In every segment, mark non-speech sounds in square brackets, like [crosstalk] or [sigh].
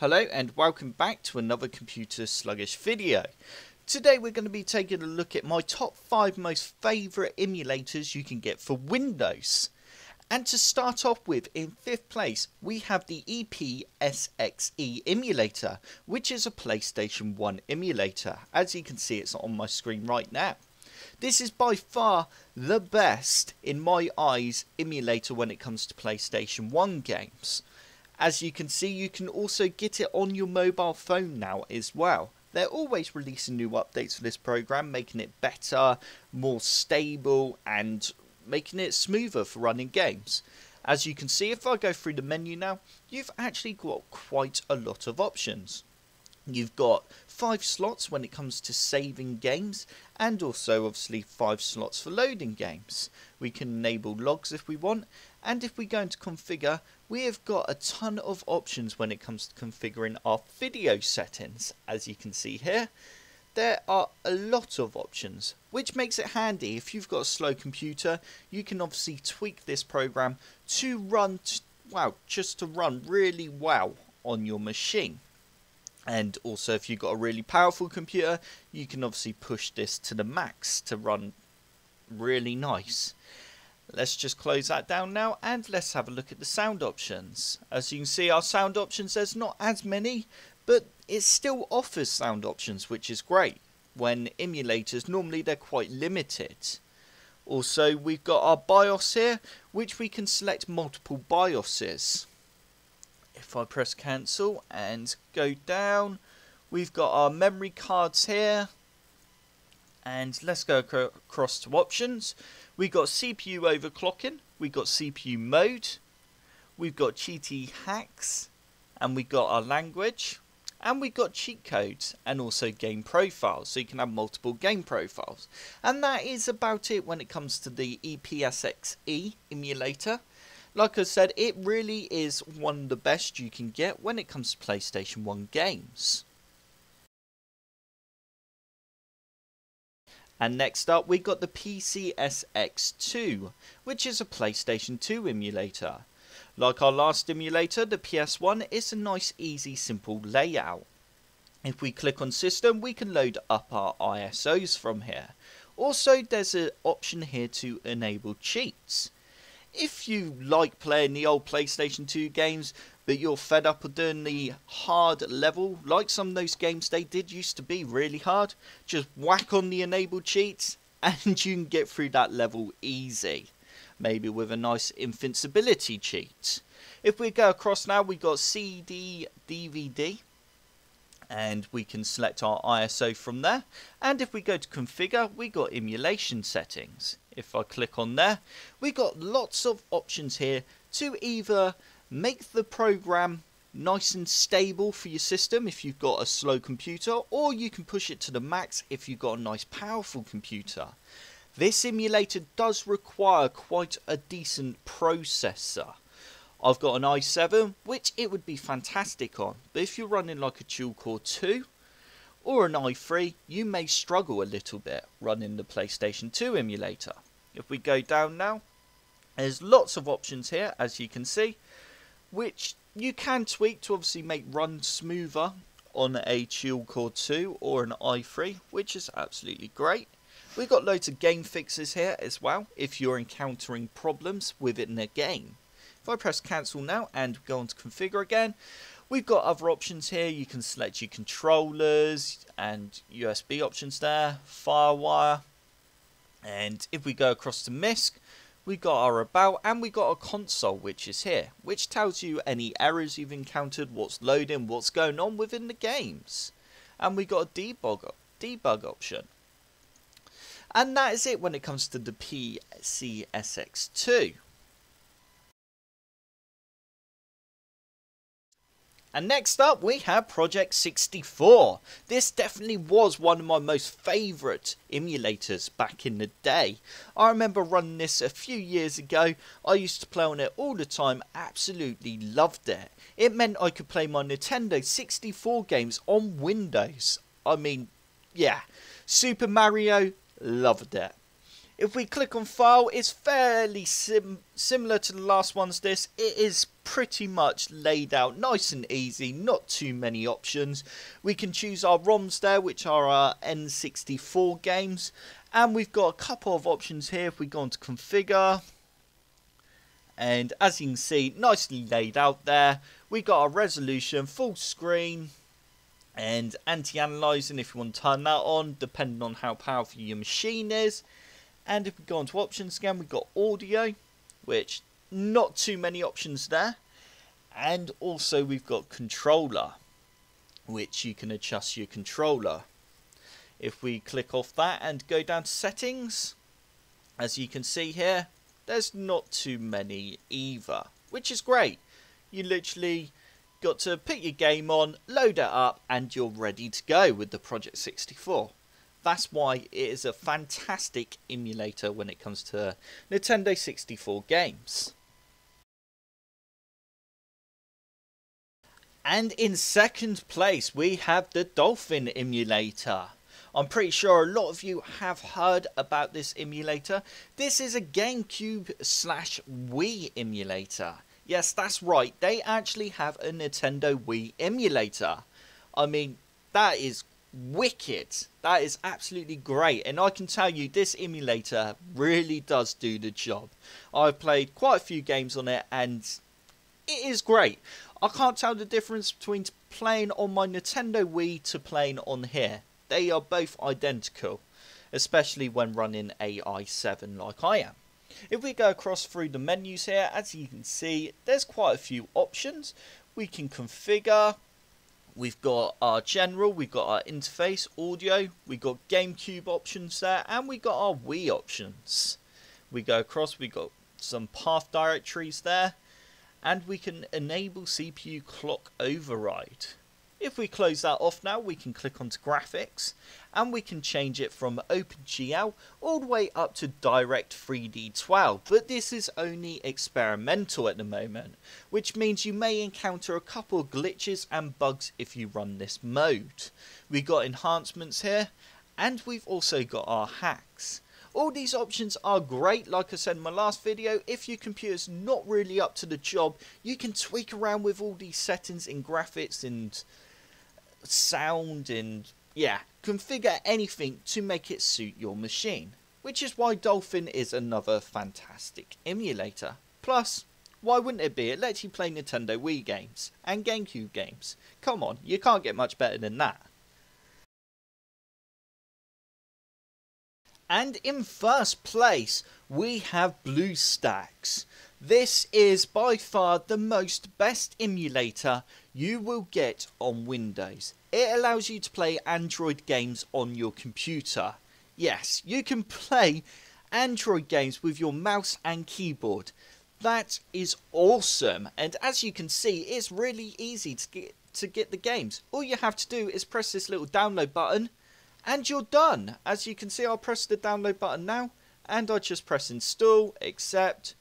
Hello and welcome back to another Computer Sluggish video. Today we're going to be taking a look at my top 5 most favourite emulators you can get for Windows. And to start off with, in 5th place, we have the EPSXE emulator, which is a PlayStation 1 emulator. As you can see, it's on my screen right now. This is by far the best, in my eyes, emulator when it comes to PlayStation 1 games. As you can see, you can also get it on your mobile phone now as well. They're always releasing new updates for this program, making it better, more stable, and making it smoother for running games. As you can see, if I go through the menu now, you've actually got quite a lot of options. You've got five slots when it comes to saving games, and also obviously five slots for loading games. We can enable logs if we want, and if we go into configure, we have got a ton of options when it comes to configuring our video settings. As you can see here, there are a lot of options, which makes it handy. If you've got a slow computer, you can obviously tweak this program to run, wow, just to run really well on your machine. And also, if you've got a really powerful computer, you can obviously push this to the max to run really nice. Let's just close that down now and let's have a look at the sound options. As you can see, our sound options, there's not as many, but it still offers sound options, which is great. When emulators, normally they're quite limited. Also, we've got our BIOS here, which we can select multiple BIOSes if I press cancel and go down, we've got our memory cards here. And let's go across to options. We've got CPU overclocking, we've got CPU mode, we've got cheaty hacks, and we've got our language, and we've got cheat codes and also game profiles so you can have multiple game profiles and that is about it when it comes to the EPSXE emulator like I said, it really is one of the best you can get when it comes to PlayStation 1 games. And next up, we got the PCSX2, which is a PlayStation 2 emulator. Like our last emulator, the PS1 is a nice, easy, simple layout. If we click on System, we can load up our ISOs from here. Also, there's an option here to enable cheats if you like playing the old PlayStation 2 games, but you're fed up of doing the hard level, like some of those games they did used to be really hard, just whack on the enabled cheats [laughs] and you can get through that level easy. Maybe with a nice invincibility cheat. If we go across now, we've got CD, DVD, and we can select our ISO from there. And if we go to configure, we got emulation settings if I click on there, we got lots of options here to either make the program nice and stable for your system if you've got a slow computer, or you can push it to the max if you've got a nice powerful computer. This emulator does require quite a decent processor. I've got an i7, which it would be fantastic on, but if you're running like a dual core 2, or an i3, you may struggle a little bit running the PlayStation 2 emulator. If we go down now, there's lots of options here, as you can see, which you can tweak to obviously make run smoother on a dual core 2 or an i3, which is absolutely great. We've got loads of game fixes here as well, if you're encountering problems within a game. If I press cancel now and go on to configure again, we've got other options here. You can select your controllers and USB options there, Firewire, and if we go across to MISC, we got our about and we got a console which is here, which tells you any errors you've encountered, what's loading, what's going on within the games. And we got a debug, debug option. And that is it when it comes to the PCSX2. And next up, we have Project 64. This definitely was one of my most favourite emulators back in the day. I remember running this a few years ago. I used to play on it all the time, absolutely loved it. It meant I could play my Nintendo 64 games on Windows. I mean, yeah, Super Mario, loved it. If we click on file, it's fairly sim similar to the last one's this. It is pretty much laid out nice and easy, not too many options. We can choose our ROMs there, which are our N64 games. And we've got a couple of options here if we go into configure. And as you can see, nicely laid out there. We got our resolution, full screen, and anti-aliasing if you want to turn that on, depending on how powerful your machine is. And if we go onto options again, we've got audio, which not too many options there. And also we've got controller, which you can adjust your controller. If we click off that and go down to settings, as you can see here, there's not too many either, which is great. You literally got to put your game on, load it up, and you're ready to go with the Project 64. That's why it is a fantastic emulator when it comes to Nintendo 64 games. And in second place, we have the Dolphin emulator. I'm pretty sure a lot of you have heard about this emulator. This is a GameCube slash Wii emulator. Yes, that's right, they actually have a Nintendo Wii emulator. I mean, that is wicked. That is absolutely great. And I can tell you, this emulator really does do the job. I've played quite a few games on it and it is great. I can't tell the difference between playing on my Nintendo Wii to playing on here. They are both identical, especially when running AI7 like I am. If we go across through the menus here, as you can see, there's quite a few options. We can configure, We've got our general, we've got our interface, audio, we've got GameCube options there, and we've got our Wii options. We go across, We've got some path directories there, and we can enable CPU clock override. If we close that off now, we can click onto graphics and we can change it from OpenGL all the way up to Direct 3D 12. But this is only experimental at the moment, which means you may encounter a couple of glitches and bugs if you run this mode. We got enhancements here and we've also got our hacks. All these options are great, like I said in my last video, if your computer's not really up to the job, you can tweak around with all these settings in graphics and sound and yeah, configure anything to make it suit your machine. Which is why Dolphin is another fantastic emulator. Plus, why wouldn't it be? It lets you play Nintendo Wii games and GameCube games. Come on, you can't get much better than that. And in first place, we have BlueStacks. This is by far the most best emulator you will get on Windows. It allows you to play Android games on your computer. Yes, you can play Android games with your mouse and keyboard. That is awesome. And as you can see, it's really easy to get to get the games. All you have to do is press this little download button and you're done. As you can see, I'll press the download button now and I just press install, accept,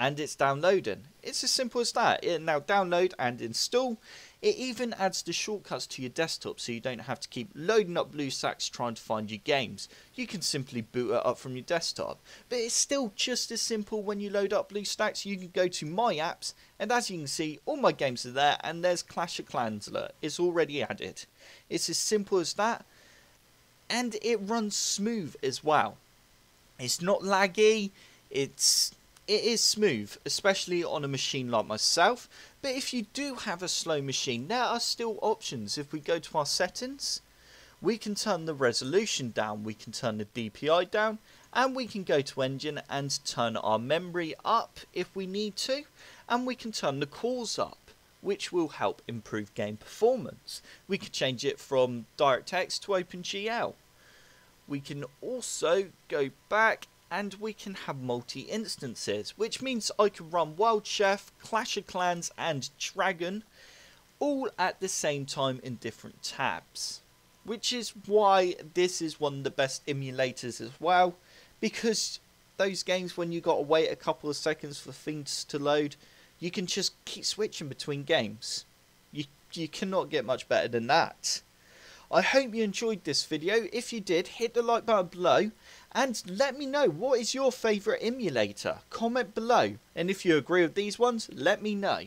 and it's downloading. It's as simple as that. It now download and install. It even adds the shortcuts to your desktop so you don't have to keep loading up BlueStacks trying to find your games. You can simply boot it up from your desktop. But it's still just as simple when you load up BlueStacks. You can go to My Apps and as you can see all my games are there and there's Clash of Clans alert. It's already added. It's as simple as that and it runs smooth as well. It's not laggy. It's it is smooth, especially on a machine like myself. But if you do have a slow machine, there are still options. If we go to our settings, we can turn the resolution down, we can turn the DPI down, and we can go to engine and turn our memory up if we need to, and we can turn the cores up which will help improve game performance. We can change it from DirectX to OpenGL. We can also go back and we can have multi instances, which means I can run Wild Chef, Clash of Clans, and Dragon all at the same time in different tabs. Which is why this is one of the best emulators as well, because those games when you got to wait a couple of seconds for things to load, you can just keep switching between games. You you cannot get much better than that. I hope you enjoyed this video. If you did, hit the like button below and let me know what is your favourite emulator. Comment below and if you agree with these ones, let me know.